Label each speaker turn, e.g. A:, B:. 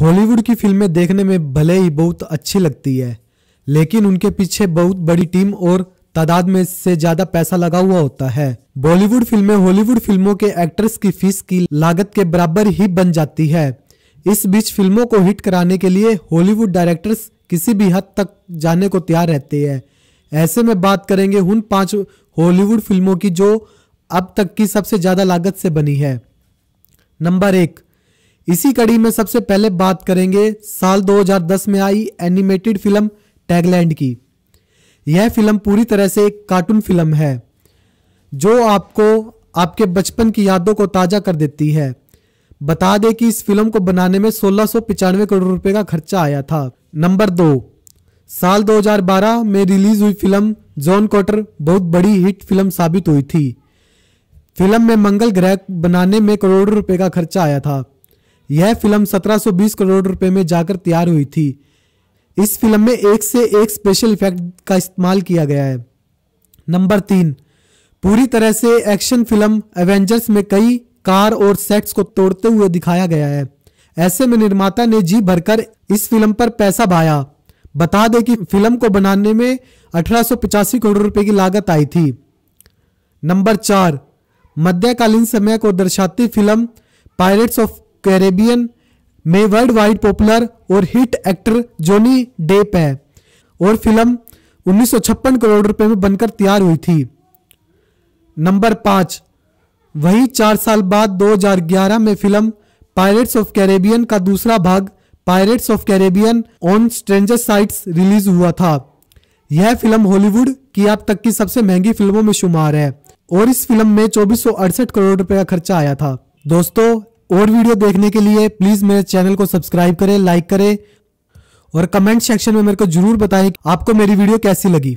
A: Hollywood की फ़िल्में देखने में भले ही बहुत अच्छी लगती है, लेकिन उनके पीछे बहुत बड़ी टीम और तादाद में से ज़्यादा पैसा लगा हुआ होता है। बॉलीवुड फ़िल्में हॉलीवुड फ़िल्मों के एक्टर्स की फ़ीस की लागत के बराबर ही बन जाती है। इस बीच फ़िल्मों को हिट कराने के लिए हॉलीवुड डायरेक्टर्स किसी भी हद तक जाने को तैयार रहते हैं। ऐसे में बात करेंगे उन पाँच हॉलीवुड फ़िल्मों की जो अब तक की सबसे ज़्यादा लागत से बनी है। नंबर एक इसी कड़ी में सबसे पहले बात करेंगे साल 2010 में आई एनिमेटेड फ़िल्म टैगलैंड की। यह फ़िल्म पूरी तरह से एक कार्टून फ़िल्म है, जो आपको आपके बचपन की यादों को ताज़ा कर देती है। बता दें कि इस फ़िल्म को बनाने में सोलह करोड़ रुपए का खर्चा आया था। नंबर दो, साल 2012 में रिलीज़ हुई फ़िल्म जॉन कोटर बहुत बड़ी हिट फ़िल्म साबित हुई थी। फ़िल्म में मंगल ग्रह बनाने में करोड़ों रुपए का खर्चा आया था। यह फ़िल्म 1720 करोड़ रुपए में जाकर तैयार हुई थी। इस फ़िल्म में एक से एक स्पेशल इफ़ेक्ट का इस्तेमाल किया गया है। नंबर तीन, पूरी तरह से एक्शन फ़िल्म एवेंजर्स में कई कार और सेट्स को तोड़ते हुए दिखाया गया है। ऐसे में निर्माता ने जी भरकर इस फ़िल्म पर पैसा भाया बता दें कि फ़िल्म को बनाने में अठारह सौ पचासी करोड़ रुपए की लागत आई थी। नंबर चार, मध्यकालीन समय को दर्शाती फ़िल्म पायरेट्स ऑफ़ कैरेबियन में वर्ल्ड वाइड पॉपुलर और हिट एक्टर जोनी डेप है। और फ़िल्म 1956 करोड़ रुपए में बनकर तैयार हुई थी। नंबर पाँच, वही चार साल बाद 2011 में फ़िल्म पायरेट्स ऑफ़ कैरेबियन का दूसरा भाग Pirates of Caribbean on stranger sites release हुआ था। यह फ़िल्म हॉलीवुड की अब तक की सबसे महँगी फ़िल्मों में शुमार है और इस फ़िल्म में चौबीस करोड़ रुपए का खर्चा आया था। दोस्तों और वीडियो देखने के लिए प्लीज़ मेरे चैनल को सब्सक्राइब करें, लाइक करें और कमेंट सेक्शन में मेरे को ज़रूर बताएँ आपको मेरी वीडियो कैसी लगी।